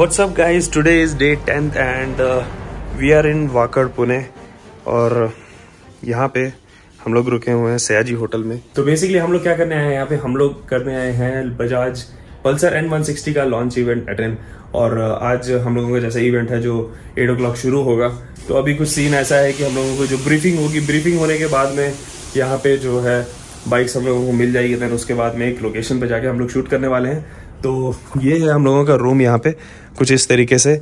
Up guys? Today is day 10th and uh, we are in Wakad Pune और यहाँ पे हम लोग रुके हुए हैं सयाजी होटल में। तो बेसिकली हम लोग क्या करने आए हैं? यहाँ पे हम लोग करने आए हैं Bajaj Pulsar N one sixty का लॉन्च इवेंट अटेंड। और uh, आज हम लोगों का जैसा इवेंट है जो एट ओ शुरू होगा। तो अभी कुछ सीन ऐसा है कि हम लोगों को जो ब्रीफिंग होगी ब्रीफिंग होने के बाद में यहाँ पे जो है बाइक्स हम लोगों को मिल जाएगी। दैन उसके बाद में एक लोकेशन पे जाके हम लोग शूट करने वाले हैं। तो ये है हम लोगों का रूम यहाँ पे। कुछ इस तरीके से।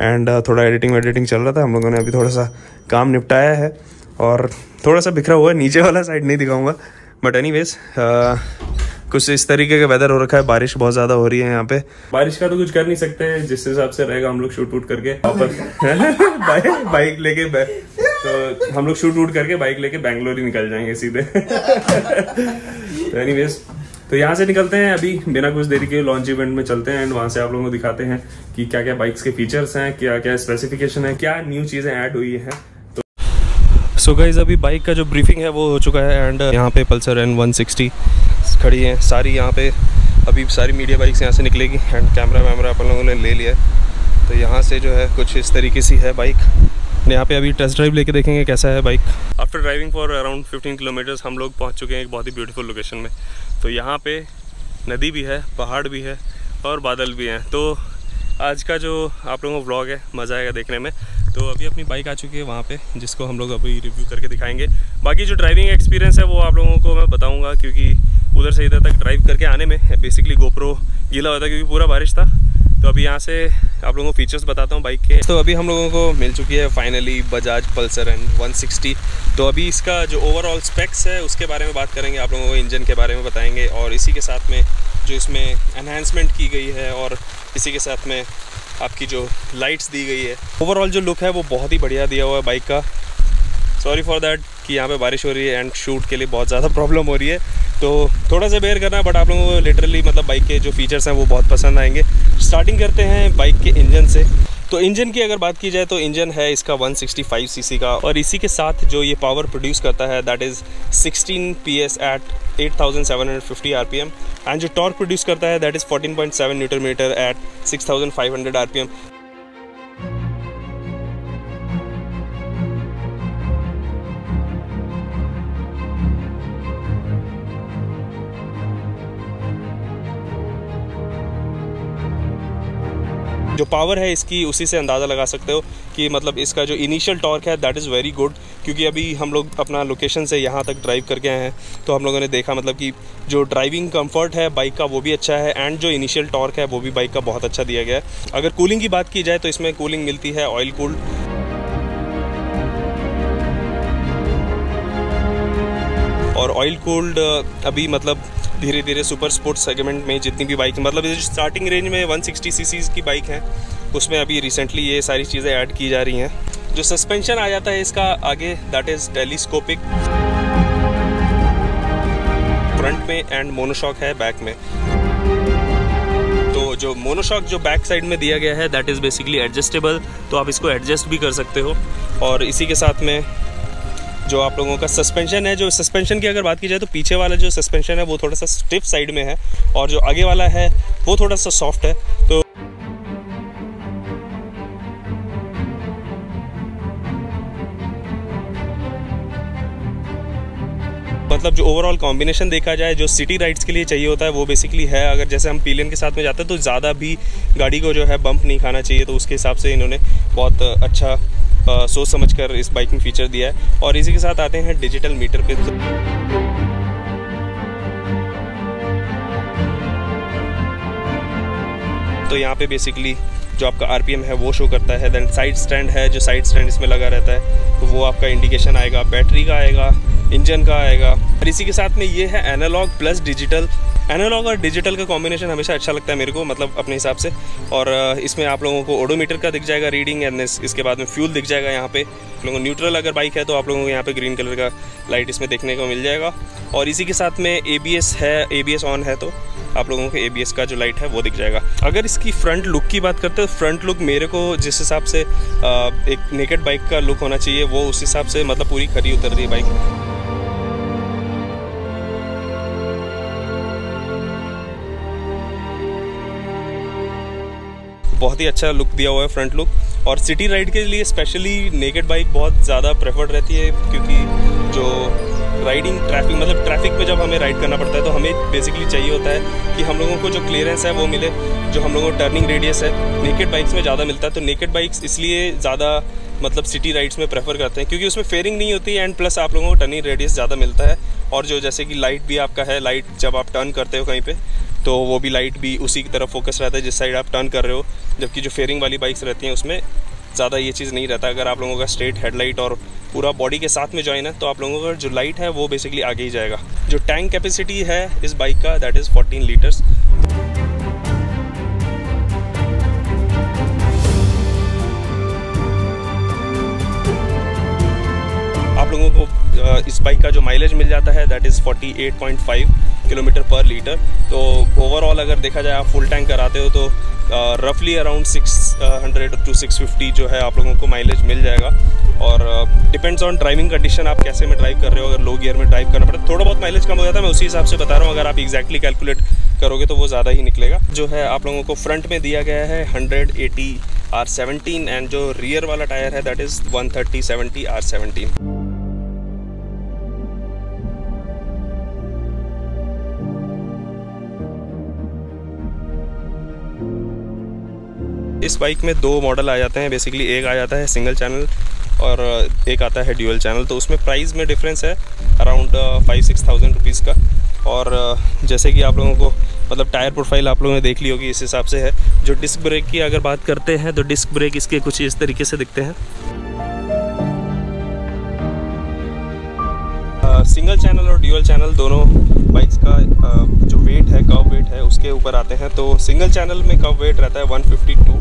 एंड uh, थोड़ा एडिटिंग वेडिटिंग चल रहा था। हम लोगों ने अभी थोड़ा सा काम निपटाया है। और थोड़ा सा बिखरा हुआ है। नीचे वाला साइड नहीं दिखाऊँगा। बट एनी वेज कुछ इस तरीके का वेदर हो रखा है। बारिश बहुत ज़्यादा हो रही है यहाँ पे। बारिश का तो कुछ कर नहीं सकते जिस हिसाब से रहेगा हम लोग शूट वूट करके वापस। बाइक लेके तो हम लोग शूट वूट करके बाइक लेके बैंगलोर ही निकल जाएँगे सीधे। तो एनीवेज तो यहाँ से निकलते हैं अभी, बिना कुछ देरी के लॉन्च इवेंट में चलते हैं एंड वहाँ से आप लोगों को दिखाते हैं कि क्या क्या बाइक्स के फीचर्स हैं क्या क्या स्पेसिफिकेशन है, क्या न्यू चीज़ें ऐड हुई है। तो सो so गाइज़ अभी बाइक का जो ब्रीफिंग है वो हो चुका है एंड यहाँ पे पल्सर एन वन सिक्सटी खड़ी हैं। सारी यहाँ पे, अभी सारी मीडिया बाइक्स यहाँ से निकलेगी एंड कैमरा वैमरा अपन लोगों ने ले लिया है। तो यहाँ से जो है कुछ इस तरीके से है बाइक यहाँ पे अभी टेस्ट ड्राइव लेके देखेंगे कैसा है bike after driving for around 15 kilometres हम लोग पहुँच चुके हैं एक बहुत ही ब्यूटीफुल लोकेशन में। तो यहाँ पे नदी भी है, पहाड़ भी है और बादल भी हैं। तो आज का जो आप लोगों का ब्लॉग है, मज़ा आएगा देखने में। तो अभी अपनी बाइक आ चुकी है वहाँ पे, जिसको हम लोग अभी रिव्यू करके दिखाएँगे। बाकी जो ड्राइविंग एक्सपीरियंस है, वो आप लोगों को मैं बताऊँगा, क्योंकि उधर से इधर तक ड्राइव करके आने में बेसिकली गोप्रो गीला होता क्योंकि पूरा बारिश था। तो अभी यहाँ से आप लोगों को फीचर्स बताता हूँ बाइक के। तो अभी हम लोगों को मिल चुकी है फाइनली बजाज पल्सर एंड 160 तो अभी इसका जो ओवरऑल स्पेक्स है, उसके बारे में बात करेंगे, आप लोगों को इंजन के बारे में बताएँगे और इसी के साथ में जो इसमें एनहेंसमेंट की गई है और इसी के साथ में आपकी जो लाइट्स दी गई है। ओवरऑल जो लुक है, वो बहुत ही बढ़िया दिया हुआ है बाइक का। सॉरी फॉर दैट कि यहाँ पे बारिश हो रही है एंड शूट के लिए बहुत ज़्यादा प्रॉब्लम हो रही है। तो थोड़ा सा बेयर करना बट आप लोगों को लिटरली मतलब बाइक के जो फीचर्स हैं वो बहुत पसंद आएँगे। स्टार्टिंग करते हैं बाइक के इंजन से। तो इंजन की अगर बात की जाए तो इंजन है इसका 165 सीसी का और इसी के साथ जो ये पावर प्रोड्यूस करता है that is 16 PS at 8750 RPM and जो टॉर्क प्रोड्यूस करता है that is 14.7 newton metre at 6500 RPM जो पावर है इसकी उसी से अंदाज़ा लगा सकते हो कि मतलब इसका जो इनिशियल टॉर्क है दैट इज़ वेरी गुड क्योंकि अभी हम लोग अपना लोकेशन से यहाँ तक ड्राइव करके आए हैं तो हम लोगों ने देखा मतलब कि जो ड्राइविंग कंफर्ट है बाइक का वो भी अच्छा है एंड जो इनिशियल टॉर्क है वो भी बाइक का बहुत अच्छा दिया गया है। अगर कूलिंग की बात की जाए तो इसमें कूलिंग मिलती है ऑयल कूल्ड और ऑयल कूल्ड अभी मतलब धीरे धीरे सुपर स्पोर्ट्स सेगमेंट में जितनी भी बाइक मतलब स्टार्टिंग रेंज में 160 सीसीज की बाइक है, उसमें अभी रिसेंटली ये सारी चीज़ें ऐड की जा रही हैं। जो सस्पेंशन आ जाता है इसका आगे दैट इज़ टेलीस्कोपिक फ्रंट में एंड मोनोशॉक है बैक में। तो जो मोनोशॉक जो बैक साइड में दिया गया है दैट इज़ बेसिकली एडजस्टेबल तो आप इसको एडजस्ट भी कर सकते हो। और इसी के साथ में जो आप लोगों का सस्पेंशन है, जो सस्पेंशन की अगर बात की जाए तो पीछे वाला जो सस्पेंशन है, वो थोड़ा सा स्टिफ साइड में है और जो आगे वाला है, वो थोड़ा सा सॉफ्ट है। तो मतलब जो ओवरऑल कॉम्बिनेशन देखा जाए, जो सिटी राइड्स के लिए चाहिए होता है, वो बेसिकली है। अगर जैसे हम पीलियन के साथ में जाते हैं तो ज़्यादा भी गाड़ी को जो है बम्प नहीं खाना चाहिए तो उसके हिसाब से इन्होंने बहुत अच्छा सोच समझ कर इस बाइक में फीचर दिया है। और इसी के साथ आते हैं डिजिटल मीटर पे। तो यहाँ पे बेसिकली जो आपका आरपीएम है, वो शो करता है। देन साइड स्टैंड है, जो साइड स्टैंड इसमें लगा रहता है तो वो आपका इंडिकेशन आएगा बैटरी का आएगा। इंजन का आएगा। और इसी के साथ में ये है एनालॉग प्लस डिजिटल एनालॉग और डिजिटल का कॉम्बिनेशन हमेशा अच्छा लगता है मेरे को मतलब अपने हिसाब से। और इसमें आप लोगों को ओडोमीटर का दिख जाएगा रीडिंग एंड इसके बाद में फ्यूल दिख जाएगा यहाँ पे। आप लोगों को न्यूट्रल अगर बाइक है तो आप लोगों को यहाँ पे ग्रीन कलर का लाइट इसमें देखने को मिल जाएगा। और इसी के साथ में एबीएस है एबीएस ऑन है तो आप लोगों को एबीएस का जो लाइट है वो दिख जाएगा। अगर इसकी फ्रंट लुक की बात करते हैं फ्रंट लुक मेरे को जिस हिसाब से एक नेकेड बाइक का लुक होना चाहिए, वो उस हिसाब से मतलब पूरी खरी उतर रही है बाइक बहुत ही अच्छा लुक दिया हुआ है फ्रंट लुक और सिटी राइड के लिए स्पेशली नेकेड बाइक बहुत ज़्यादा प्रेफर्ड रहती है क्योंकि जो राइडिंग ट्रैफ़िक मतलब ट्रैफ़िक पे जब हमें राइड करना पड़ता है तो हमें बेसिकली चाहिए होता है कि हम लोगों को जो क्लियरेंस है वो मिले, जो हम लोगों को टर्निंग रेडियस है. नेकेड बाइक्स में ज़्यादा मिलता है तो नेकेड बाइक्स इसलिए ज़्यादा मतलब सिटी राइड्स में प्रेफर करते हैं क्योंकि उसमें फेयरिंग नहीं होती एंड प्लस आप लोगों को टर्निंग रेडियस ज़्यादा मिलता है. और जो जैसे कि लाइट भी आपका है लाइट जब आप टर्न करते हो कहीं पे तो वो भी लाइट भी उसी की तरफ़ फोकस रहता है, जिस साइड आप टर्न कर रहे हो, जबकि जो फेयरिंग वाली बाइक्स रहती हैं, उसमें ज़्यादा ये चीज़ नहीं रहता। अगर आप लोगों का स्ट्रेट हेडलाइट और पूरा बॉडी के साथ में ज्वाइन है तो आप लोगों का जो लाइट है, वो बेसिकली आगे ही जाएगा। जो टैंक कैपेसिटी है इस बाइक का दैट इज़ 14 लीटर्स आप लोगों को इस बाइक का जो माइलेज मिल जाता है that is 48.5 kilometre per litre. तो ओवरऑल अगर देखा जाए, आप फुल टैंक कराते हो तो रफली around six hundred to six fifty जो है आप लोगों को माइलेज मिल जाएगा। और डिपेंड्स ऑन ड्राइविंग कंडीशन आप कैसे में ड्राइव कर रहे हो, अगर लो गियर में ड्राइव करना पड़े थोड़ा बहुत माइलेज कम हो जाता है, मैं उसी हिसाब से बता रहा हूँ। अगर आप एक्जैक्टली कैलकुलेट करोगे तो वो ज़्यादा ही निकलेगा। जो है आप लोगों को फ्रंट में दिया गया है hundred eighty R seventeen and जो रियर वाला टायर है that is one thirty seventy R seventeen इस बाइक में दो मॉडल आ जाते हैं बेसिकली एक आ जाता है सिंगल चैनल और एक आता है ड्यूअल चैनल तो उसमें प्राइस में डिफरेंस है around five six thousand rupees का। और जैसे कि आप लोगों को मतलब टायर प्रोफ़ाइल आप लोगों ने देख ली होगी, इस हिसाब से है। जो डिस्क ब्रेक की अगर बात करते हैं तो डिस्क ब्रेक इसके कुछ इस तरीके से दिखते हैं। सिंगल चैनल और ड्यूअल चैनल दोनों बाइक्स का जो वेट है कव वेट है, उसके ऊपर आते हैं। तो सिंगल चैनल में कव वेट रहता है 152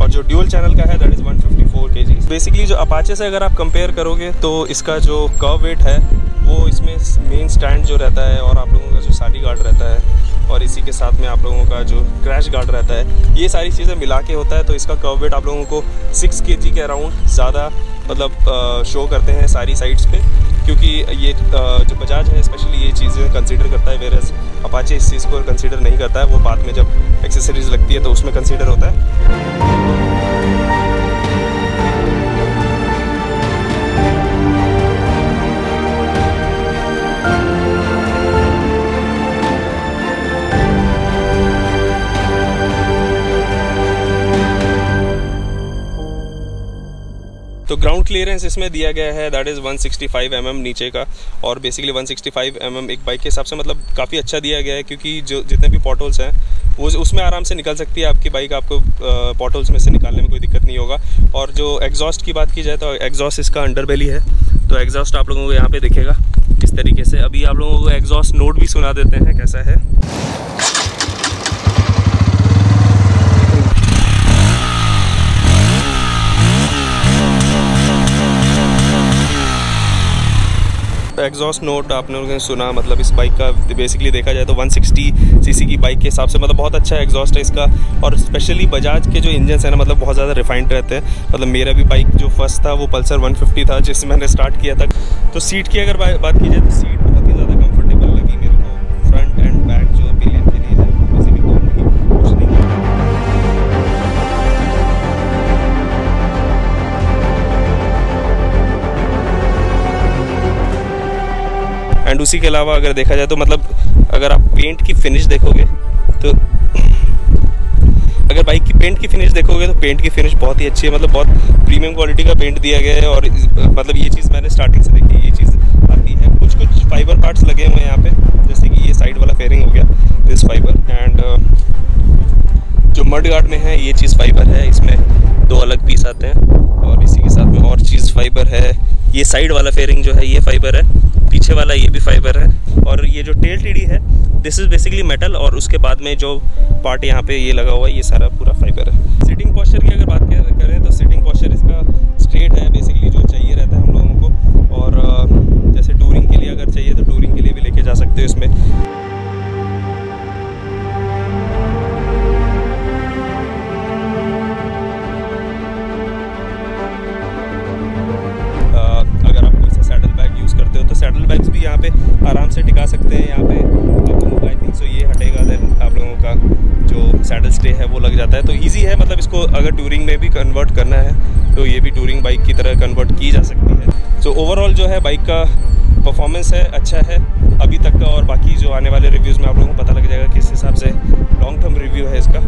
और जो ड्यूल चैनल का है दैट इज़ 154 केजी बेसिकली जो अपाचे से अगर आप कंपेयर करोगे तो इसका जो कव वेट है, वो इसमें मेन स्टैंड जो रहता है और आप लोगों का जो साडी गार्ड रहता है, और इसी के साथ में आप लोगों का जो क्रैश गार्ड रहता है, ये सारी चीज़ें मिला के होता है। तो इसका कव वेट आप लोगों को सिक्स के के अराउंड ज़्यादा मतलब शो करते हैं सारी साइड्स पे। क्योंकि ये जो बजाज है स्पेशली ये चीज़ें कंसीडर करता है वेरस अपाचे इस चीज़ को कंसीडर नहीं करता है। वो बाद में जब एक्सेसरीज लगती है तो उसमें कंसीडर होता है। ग्राउंड क्लियरेंस इसमें दिया गया है दैट इज़ 165 सिक्सटी mm नीचे का, और बेसिकली 165 सिक्सटी mm एक बाइक के हिसाब से मतलब काफ़ी अच्छा दिया गया है, क्योंकि जो, जितने भी पॉटोल्स हैं, वो उसमें आराम से निकल सकती है आपकी बाइक आपको पॉटोल्स में से निकालने में कोई दिक्कत नहीं होगा। और जो एग्जॉस्ट की बात की जाए तो एग्जॉस्ट इसका अंडर बेली है तो एग्जॉस्ट आप लोगों को यहाँ पर दिखेगा, इस तरीके से। अभी आप लोगों को एग्जॉस्ट नोट भी सुना देते हैं, कैसा है। एग्जॉस्ट नोट आपने लोगों ने सुना मतलब इस बाइक का बेसिकली देखा जाए तो 160 सीसी की बाइक के हिसाब से मतलब बहुत अच्छा एग्जॉस्ट है इसका। और स्पेशली बजाज के जो इंजन है ना मतलब बहुत ज़्यादा रिफाइंड रहते हैं। मतलब मेरा भी बाइक जो फ़र्स्ट था, वो पल्सर 150 था, जिससे मैंने स्टार्ट किया था। तो सीट की अगर बात की जाए तो सीट उसी के अलावा अगर देखा जाए तो मतलब अगर आप पेंट की फिनिश देखोगे तो अगर बाइक की पेंट की फिनिश देखोगे तो पेंट की फिनिश बहुत ही अच्छी है। मतलब बहुत प्रीमियम क्वालिटी का पेंट दिया गया है और मतलब ये चीज़ मैंने स्टार्टिंग से देखी, ये चीज़ आती है। कुछ कुछ फाइबर पार्ट्स लगे हुए हैं यहाँ पे, जैसे कि ये साइड वाला फेयरिंग हो गया दिस फाइबर एंड जो मड गार्ड में है, ये चीज़ फाइबर है। इसमें दो अलग पीस आते हैं और इसी के साथ में और चीज़ फाइबर है। ये साइड वाला फेयरिंग जो है, ये फाइबर है। पीछे वाला ये भी फाइबर है। और ये जो टेल टीडी है दिस इज़ बेसिकली मेटल और उसके बाद में जो पार्ट यहाँ पे ये लगा हुआ है, ये सारा पूरा फाइबर है। पे आराम से टिका सकते हैं यहाँ पे। आपको आई थिंक सो ये हटेगा देन आप लोगों का जो सैडल स्टे है वो लग जाता है। तो ईजी है मतलब इसको अगर टूरिंग में भी कन्वर्ट करना है तो ये भी टूरिंग बाइक की तरह कन्वर्ट की जा सकती है। सो so, ओवरऑल जो है बाइक का परफॉर्मेंस है अच्छा है। अभी तक का और बाकी जो आने वाले रिव्यूज़ में आप लोगों को पता लग जाएगा किस हिसाब से लॉन्ग टर्म रिव्यू है इसका।